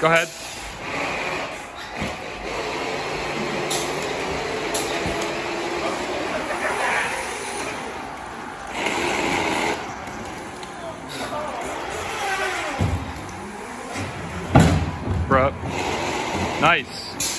Go ahead. Bruh. Nice.